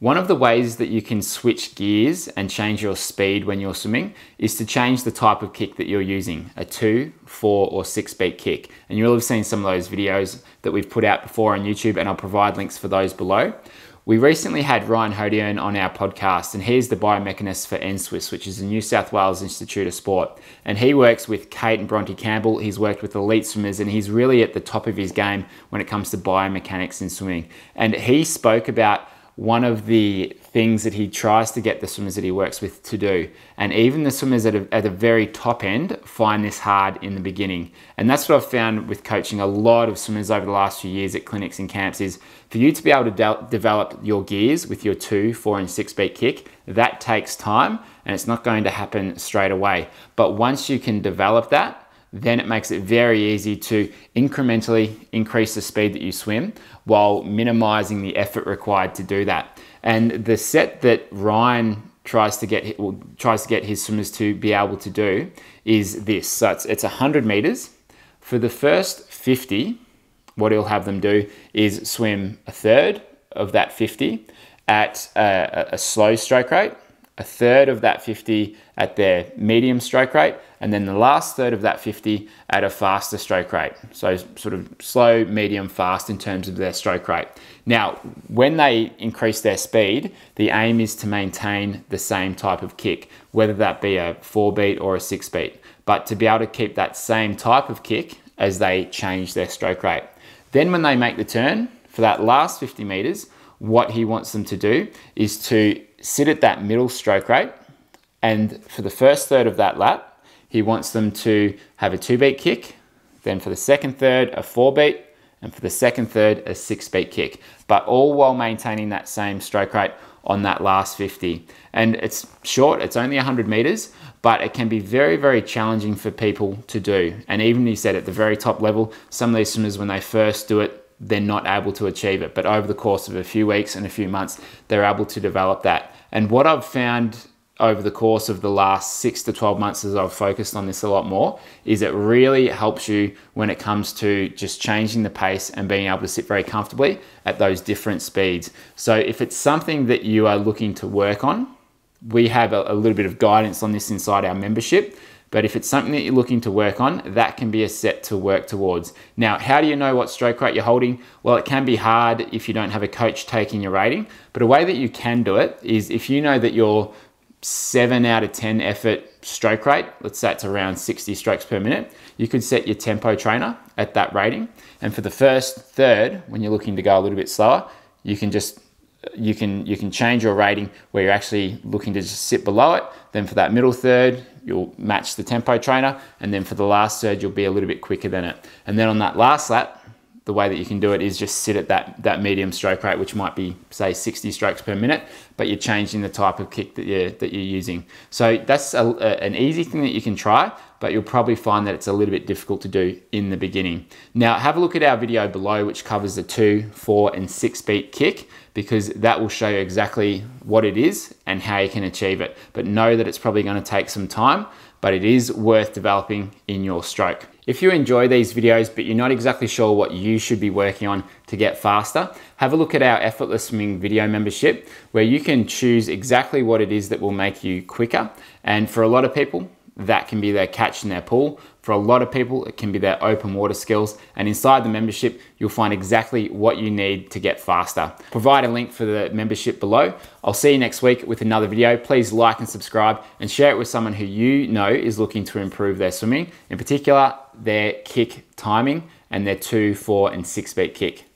One of the ways that you can switch gears and change your speed when you're swimming is to change the type of kick that you're using a two, four, or six beat kick. And you'll have seen some of those videos that we've put out before on YouTube, and I'll provide links for those below. We recently had Ryan Hodierne on our podcast, and he's the biomechanist for NSWIS, which is the New South Wales Institute of Sport. And he works with Kate and Bronte Campbell. He's worked with elite swimmers, and he's really at the top of his game when it comes to biomechanics in swimming. And he spoke about one of the things that he tries to get the swimmers that he works with to do. And even the swimmers at, a, at the very top end find this hard in the beginning. And that's what I've found with coaching a lot of swimmers over the last few years at clinics and camps is for you to be able to de- develop your gears with your two, four, and six beat kick, that takes time and it's not going to happen straight away. But once you can develop that, then it makes it very easy to incrementally increase the speed that you swim while minimizing the effort required to do that. And the set that Ryan tries to get well, tries to get his swimmers to be able to do is this. So it's, it's 100 meters. For the first 50, what he'll have them do is swim a third of that 50 at a, a slow stroke rate a third of that 50 at their medium stroke rate, and then the last third of that 50 at a faster stroke rate. So, sort of slow, medium, fast in terms of their stroke rate. Now, when they increase their speed, the aim is to maintain the same type of kick, whether that be a four beat or a six beat, but to be able to keep that same type of kick as they change their stroke rate. Then, when they make the turn for that last 50 meters, what he wants them to do is to sit at that middle stroke rate. And for the first third of that lap, he wants them to have a two beat kick. Then for the second third, a four beat. And for the second third, a six beat kick. But all while maintaining that same stroke rate on that last 50. And it's short, it's only 100 meters, but it can be very, very challenging for people to do. And even you said at the very top level, some of these swimmers, when they first do it, they're not able to achieve it. But over the course of a few weeks and a few months, they're able to develop that. And what I've found over the course of the last six to 12 months as I've focused on this a lot more is it really helps you when it comes to just changing the pace and being able to sit very comfortably at those different speeds. So if it's something that you are looking to work on, we have a, a little bit of guidance on this inside our membership. But if it's something that you're looking to work on, that can be a set to work towards. Now, how do you know what stroke rate you're holding? Well, it can be hard if you don't have a coach taking your rating, but a way that you can do it is if you know that your 7 out of 10 effort stroke rate, let's say it's around 60 strokes per minute, you could set your tempo trainer at that rating. And for the first third, when you're looking to go a little bit slower, you can just you can you can change your rating where you're actually looking to just sit below it. Then for that middle third, you'll match the tempo trainer, and then for the last third, you'll be a little bit quicker than it. And then on that last lap, the way that you can do it is just sit at that that medium stroke rate, which might be say 60 strokes per minute, but you're changing the type of kick that you're that you're using. So that's a, a, an easy thing that you can try, but you'll probably find that it's a little bit difficult to do in the beginning. Now have a look at our video below, which covers the two, four, and six beat kick, because that will show you exactly what it is and how you can achieve it. But know that it's probably going to take some time, but it is worth developing in your stroke. If you enjoy these videos, but you're not exactly sure what you should be working on to get faster, have a look at our Effortless Swimming video membership where you can choose exactly what it is that will make you quicker. And for a lot of people, that can be their catch in their pool. For a lot of people, it can be their open water skills. And inside the membership, you'll find exactly what you need to get faster. Provide a link for the membership below. I'll see you next week with another video. Please like and subscribe and share it with someone who you know is looking to improve their swimming, in particular, their kick timing and their two, four, and six beat kick.